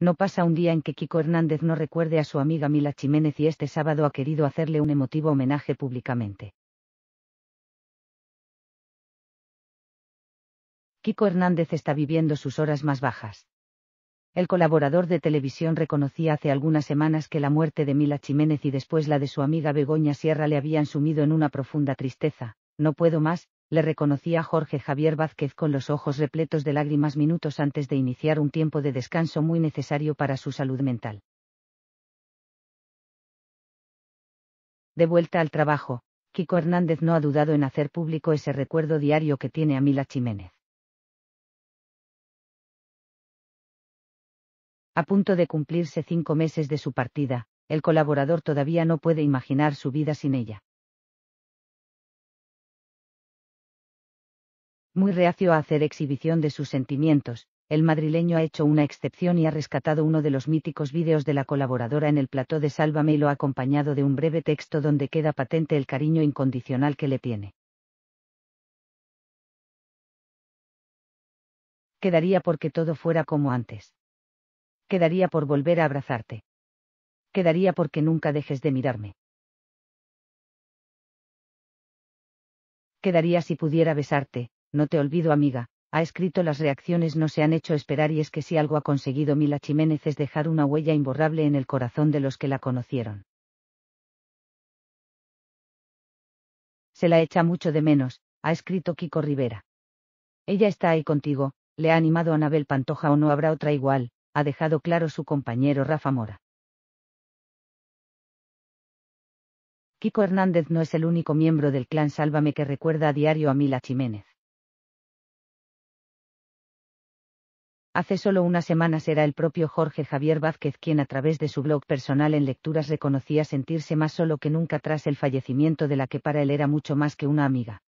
No pasa un día en que Kiko Hernández no recuerde a su amiga Mila Jiménez y este sábado ha querido hacerle un emotivo homenaje públicamente. Kiko Hernández está viviendo sus horas más bajas. El colaborador de televisión reconocía hace algunas semanas que la muerte de Mila Jiménez y después la de su amiga Begoña Sierra le habían sumido en una profunda tristeza. No puedo más, le reconocía Jorge Javier Vázquez con los ojos repletos de lágrimas minutos antes de iniciar un tiempo de descanso muy necesario para su salud mental. De vuelta al trabajo, Kiko Hernández no ha dudado en hacer público ese recuerdo diario que tiene a Mila Jiménez. A punto de cumplirse cinco meses de su partida, el colaborador todavía no puede imaginar su vida sin ella. Muy reacio a hacer exhibición de sus sentimientos, el madrileño ha hecho una excepción y ha rescatado uno de los míticos vídeos de la colaboradora en el plató de Sálvame y lo ha acompañado de un breve texto donde queda patente el cariño incondicional que le tiene. Quedaría porque todo fuera como antes quedaría por volver a abrazarte. Quedaría porque nunca dejes de mirarme. Quedaría si pudiera besarte, no te olvido amiga, ha escrito las reacciones no se han hecho esperar y es que si algo ha conseguido Mila Jiménez es dejar una huella imborrable en el corazón de los que la conocieron. Se la echa mucho de menos, ha escrito Kiko Rivera. Ella está ahí contigo, le ha animado Anabel Pantoja o no habrá otra igual, ha dejado claro su compañero Rafa Mora. Kiko Hernández no es el único miembro del clan Sálvame que recuerda a diario a Mila Jiménez. Hace solo unas semanas era el propio Jorge Javier Vázquez quien a través de su blog personal en lecturas reconocía sentirse más solo que nunca tras el fallecimiento de la que para él era mucho más que una amiga.